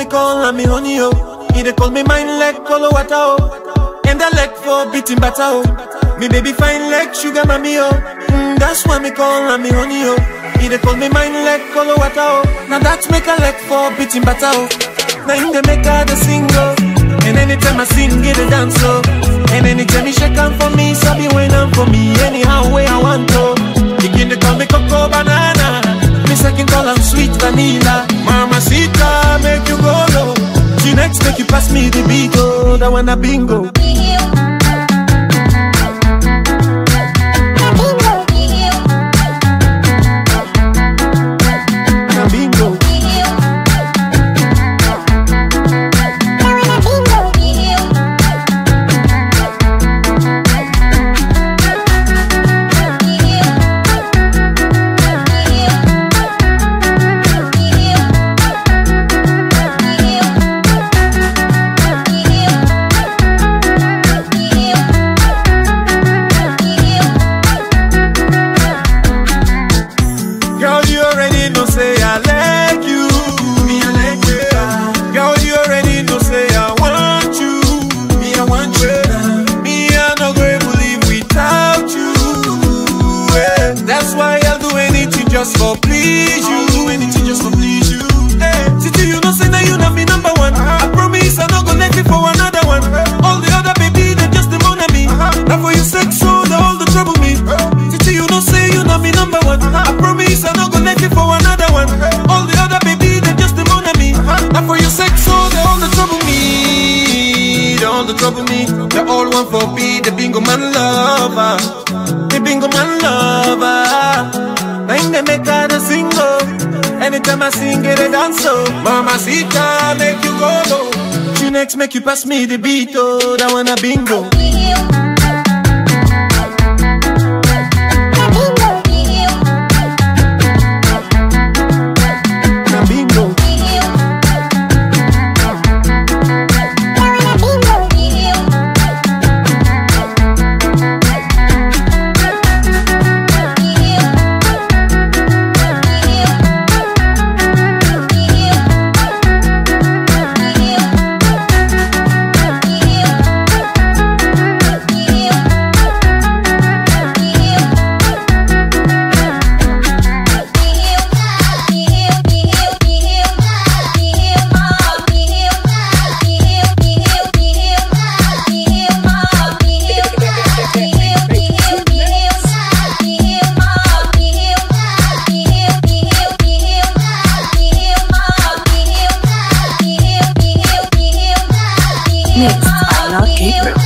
me call me honey oh. He dey call me mine leg follow water oh. And the leg for beating butter oh. Me baby fine leg sugar mommy oh. Mm, that's why me call me honey oh. He dey call me mine leg follow water oh. Now that's make a leg for beating butter oh. Now him dey make her the single. And anytime I sing, get a dance slow. And anytime he shake on for me, sabi when I'm for me, you pass me the beat, oh, that one a bingo. Be the bingo man lover. The bingo man lover. Now in they make her the single. Anytime I sing it, they dance so. Mama Sita make you go low. She next make you pass me the beat, oh, that one a bingo. mixed by Lord Gabriel.